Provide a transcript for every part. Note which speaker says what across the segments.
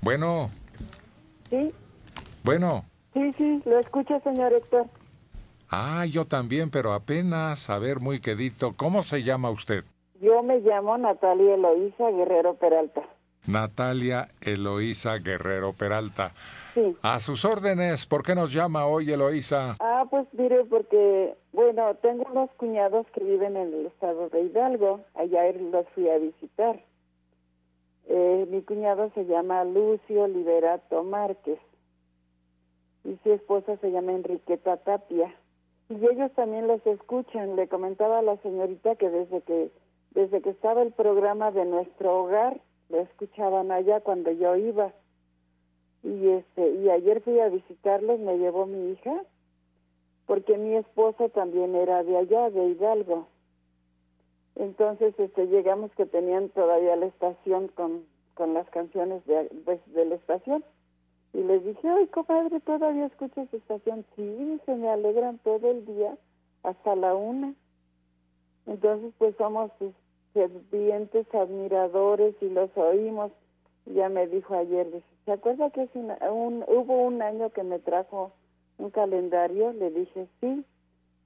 Speaker 1: Bueno,
Speaker 2: Sí,
Speaker 1: bueno.
Speaker 2: sí, sí, lo escucho, señor Héctor.
Speaker 1: Ah, yo también, pero apenas, a ver, muy quedito. ¿Cómo se llama usted?
Speaker 2: Yo me llamo Natalia Eloísa Guerrero Peralta.
Speaker 1: Natalia Eloísa Guerrero Peralta.
Speaker 2: Sí.
Speaker 1: A sus órdenes, ¿por qué nos llama hoy Eloísa?
Speaker 2: Ah, pues mire, porque, bueno, tengo unos cuñados que viven en el estado de Hidalgo. Allá los fui a visitar. Eh, mi cuñado se llama Lucio Liberato Márquez y su esposa se llama Enriqueta Tapia. Y ellos también los escuchan. Le comentaba a la señorita que desde que desde que estaba el programa de nuestro hogar lo escuchaban allá cuando yo iba. Y este y ayer fui a visitarlos, me llevó mi hija porque mi esposo también era de allá, de Hidalgo. Entonces este, llegamos que tenían todavía la estación con, con las canciones de, pues, de la estación. Y les dije, ay, comadre, ¿todavía escuchas estación? Sí, se me alegran todo el día, hasta la una. Entonces, pues somos sus serpientes, admiradores y los oímos. Ya me dijo ayer, ¿se acuerda que es una- un, hubo un año que me trajo un calendario? Le dije, sí,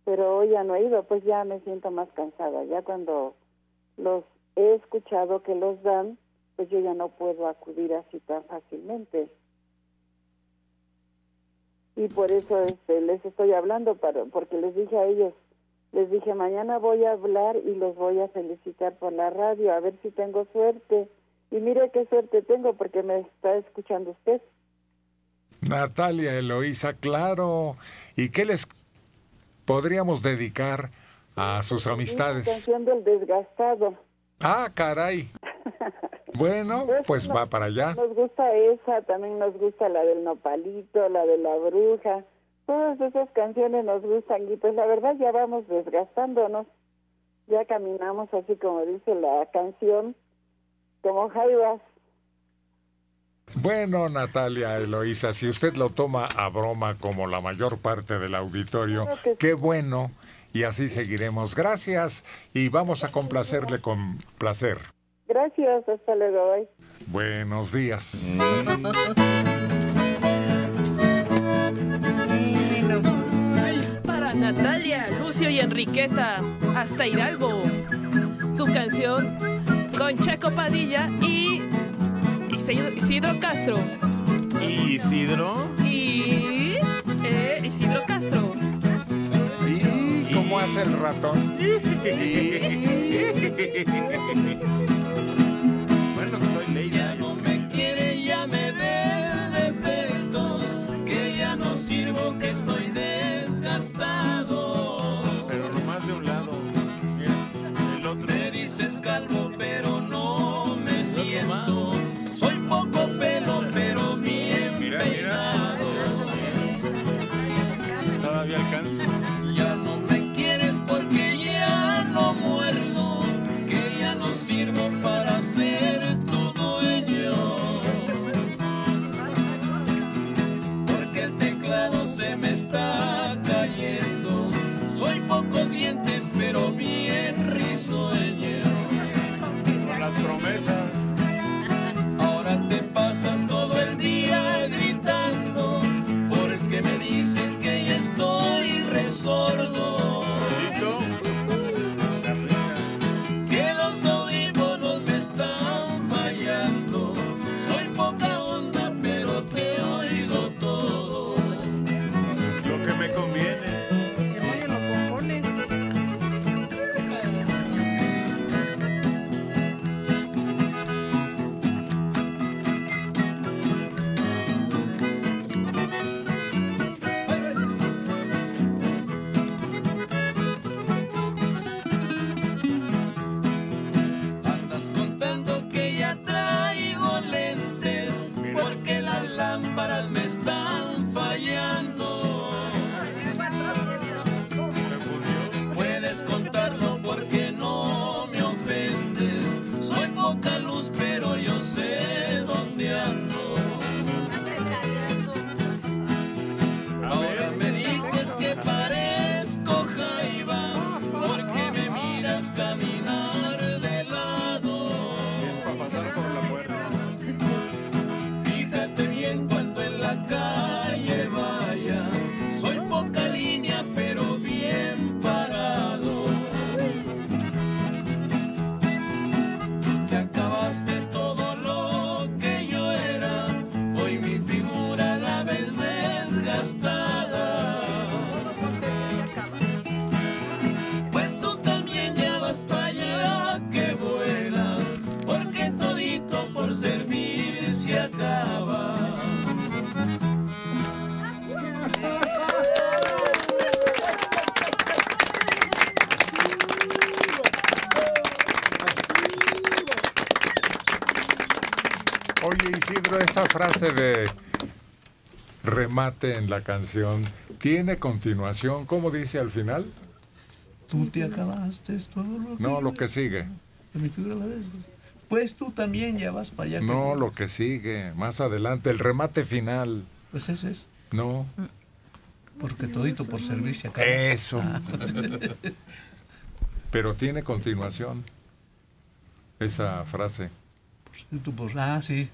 Speaker 2: pero hoy ya no he ido, pues ya me siento más cansada. Ya cuando los he escuchado que los dan, pues yo ya no puedo acudir así tan fácilmente. Y por eso este, les estoy hablando, para, porque les dije a ellos, les dije, mañana voy a hablar y los voy a felicitar por la radio, a ver si tengo suerte. Y mire qué suerte tengo porque me está escuchando usted.
Speaker 1: Natalia Eloísa, claro. ¿Y qué les podríamos dedicar a sus
Speaker 2: La
Speaker 1: amistades?
Speaker 2: canción del desgastado.
Speaker 1: Ah, caray. Bueno, pues va para allá.
Speaker 2: Nos gusta esa, también nos gusta la del nopalito, la de la bruja. Todas esas canciones nos gustan y pues la verdad ya vamos desgastándonos. Ya caminamos así como dice la canción, como jaivas.
Speaker 1: Bueno, Natalia Eloísa, si usted lo toma a broma como la mayor parte del auditorio,
Speaker 2: Claro que sí.
Speaker 1: qué bueno. Y así seguiremos. Gracias y vamos a complacerle con placer.
Speaker 2: Gracias, hasta luego. Bye.
Speaker 1: Buenos días.
Speaker 3: Para Natalia, Lucio y Enriqueta, hasta Hidalgo. Su canción con Checo Padilla y Isidro, Isidro Castro.
Speaker 4: Isidro.
Speaker 3: Y eh, Isidro Castro.
Speaker 1: ¿Y cómo hace el ratón?
Speaker 4: Todavía alcanza.
Speaker 5: Ya no me quieres porque ya no muerdo, que ya no sirvo para ser tu dueño. Porque el teclado se me está cayendo. Soy pocos dientes, pero bien risueño.
Speaker 4: Con las promesas.
Speaker 1: Oye, Isidro, esa frase de remate en la canción, ¿tiene continuación? ¿Cómo dice al final?
Speaker 5: Tú te acabaste es todo lo que...
Speaker 1: No, lo que sigue.
Speaker 5: Mi figura la ves. Pues tú también ya vas para allá.
Speaker 1: No, lo que sigue. Más adelante, el remate final.
Speaker 5: Pues ese es.
Speaker 1: No.
Speaker 5: Porque todito por servicio acá.
Speaker 1: Eso. Pero tiene continuación. Esa frase.
Speaker 5: Por- Ah, sí.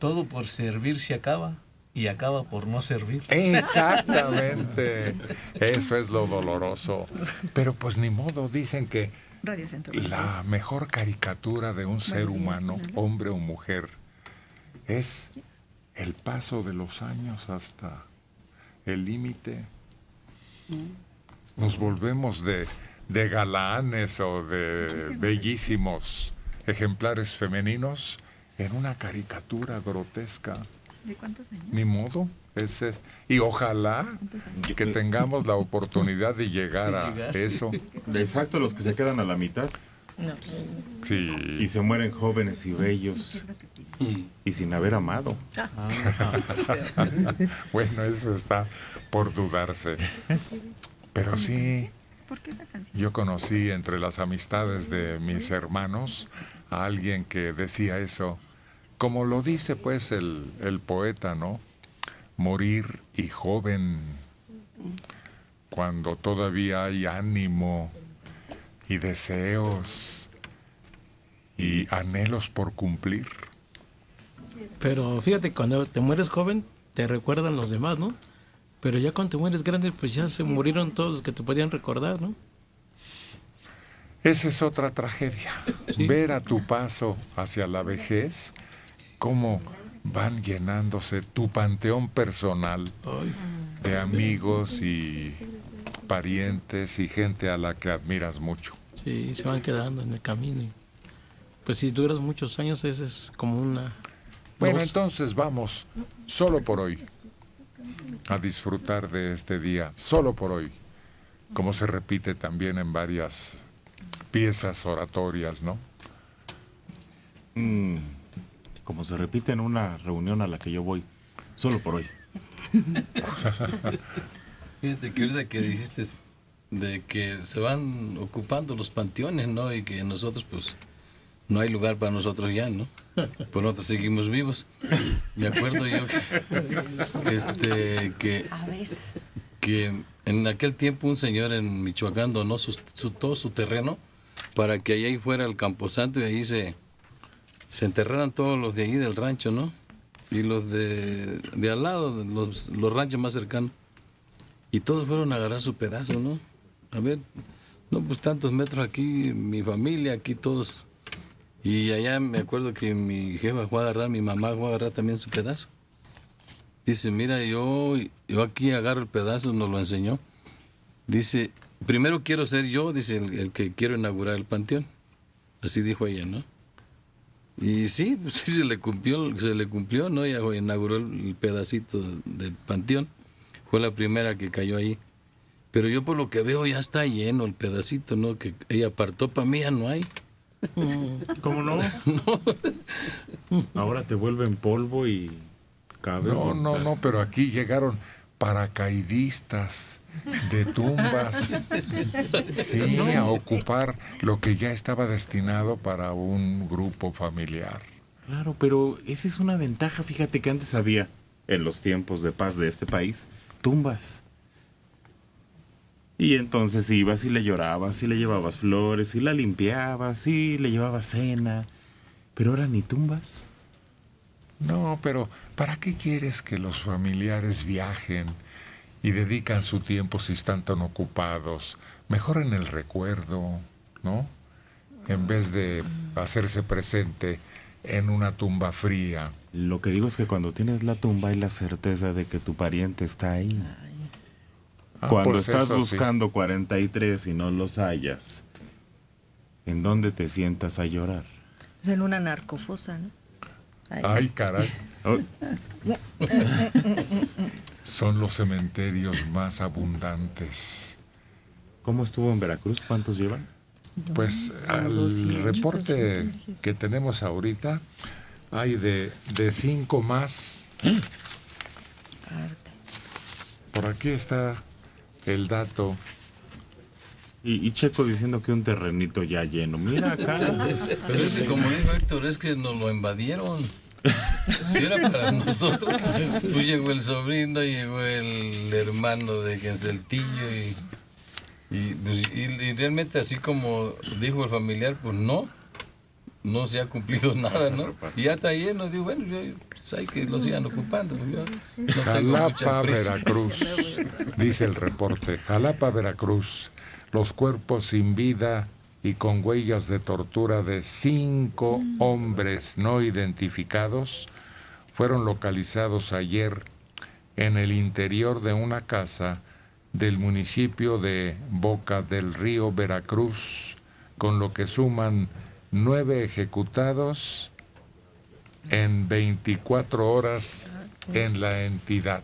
Speaker 5: Todo por servir se acaba y acaba por no servir.
Speaker 1: Exactamente. Eso es lo doloroso. Pero pues ni modo, dicen que
Speaker 6: Radio Centro.
Speaker 1: la mejor caricatura de un ser humano, hombre o mujer, es el paso de los años hasta el límite. Nos volvemos de, de galanes o de bellísimos ejemplares femeninos en una caricatura grotesca.
Speaker 6: ¿De cuántos años?
Speaker 1: Ni modo. Ese es- y ojalá que tengamos la oportunidad de llegar a eso.
Speaker 7: Exacto, los que se quedan a la mitad.
Speaker 6: No.
Speaker 1: Sí.
Speaker 7: Y se mueren jóvenes y bellos. Y sin haber amado.
Speaker 1: bueno, eso está por dudarse. Pero sí,
Speaker 6: ¿Por qué esa canción?
Speaker 1: yo conocí entre las amistades de mis hermanos a alguien que decía eso, como lo dice pues el, el poeta, ¿no? Morir y joven, cuando todavía hay ánimo y deseos y anhelos por cumplir.
Speaker 8: Pero fíjate, cuando te mueres joven, te recuerdan los demás, ¿no? Pero ya cuando te mueres grande, pues ya se murieron todos los que te podían recordar, ¿no?
Speaker 1: Esa es otra tragedia. Ver a tu paso hacia la vejez cómo van llenándose tu panteón personal de amigos y parientes y gente a la que admiras mucho.
Speaker 8: Sí, se van quedando en el camino. Pues si duras muchos años, ese es como una...
Speaker 1: Bueno,
Speaker 8: dos-
Speaker 1: entonces vamos, solo por hoy, a disfrutar de este día, solo por hoy, como se repite también en varias piezas oratorias, ¿no?
Speaker 7: Mm, como se repite en una reunión a la que yo voy. Solo por hoy.
Speaker 9: Fíjate que ahorita que dijiste de que se van ocupando los panteones, ¿no? Y que nosotros, pues, no hay lugar para nosotros ya, ¿no? Pues nosotros seguimos vivos. Me acuerdo yo que, este, que,
Speaker 6: A veces.
Speaker 9: que en aquel tiempo un señor en Michoacán donó su, su- todo su terreno para que ahí fuera el Camposanto y ahí se, se enterraran todos los de ahí del rancho, ¿no? Y los de, de al lado, los, los ranchos más cercanos. Y todos fueron a agarrar su pedazo, ¿no? A ver, no, pues tantos metros aquí, mi familia, aquí todos. Y allá me acuerdo que mi jefa fue a agarrar, mi mamá fue a agarrar también su pedazo. Dice, mira, yo, yo aquí agarro el pedazo, nos lo enseñó. Dice, primero quiero ser yo, dice, el, el que quiero inaugurar el panteón. Así dijo ella, ¿no? Y sí, pues sí se le cumplió, se le cumplió, ¿no? Ella inauguró el, pedacito del panteón. Fue la primera que cayó ahí. Pero yo por lo que veo ya está lleno el pedacito, ¿no? Que ella apartó para mí, ya no hay.
Speaker 7: ¿Cómo no? Ahora te vuelven polvo y cabeza.
Speaker 1: No, no, no, pero aquí llegaron paracaidistas de tumbas, sí, a ocupar lo que ya estaba destinado para un grupo familiar.
Speaker 7: Claro, pero esa es una ventaja, fíjate que antes había, en los tiempos de paz de este país, tumbas. Y entonces ibas y le llorabas, y le llevabas flores, y la limpiabas, y le llevabas cena. Pero ahora ni tumbas.
Speaker 1: No, pero ¿para qué quieres que los familiares viajen y dedican su tiempo si están tan ocupados? Mejor en el recuerdo, ¿no? En vez de hacerse presente en una tumba fría.
Speaker 7: Lo que digo es que cuando tienes la tumba hay la certeza de que tu pariente está ahí.
Speaker 1: Ah,
Speaker 7: Cuando
Speaker 1: pues
Speaker 7: estás
Speaker 1: eso sí.
Speaker 7: buscando 43 y no los hallas, ¿en dónde te sientas a llorar?
Speaker 6: Es en una narcofosa, ¿no? Ahí.
Speaker 1: Ay, caray.
Speaker 7: Oh,
Speaker 1: Son los cementerios más abundantes.
Speaker 7: ¿Cómo estuvo en Veracruz? ¿Cuántos llevan?
Speaker 1: Pues al reporte que tenemos ahorita hay de, de cinco más. Por aquí está el dato.
Speaker 7: Y, y Checo diciendo que un terrenito ya lleno. Mira acá.
Speaker 9: Pero es que, como dijo Héctor, es que nos lo invadieron. Si era para nosotros, pues llegó el sobrino, llegó el hermano de que es del tío y, y, pues, y- y realmente así como dijo el familiar, pues no, no se ha cumplido nada, ¿no? Y ya está lleno, digo, bueno, yo, pues hay que lo sigan ocupando. pues, yo no
Speaker 1: Jalapa. Veracruz, dice el reporte. Jalapa, Veracruz, los cuerpos sin vida y con huellas de tortura de cinco hombres no identificados fueron localizados ayer en el interior de una casa del municipio de Boca del Río, Veracruz, con lo que suman nueve ejecutados en 24 horas en la entidad.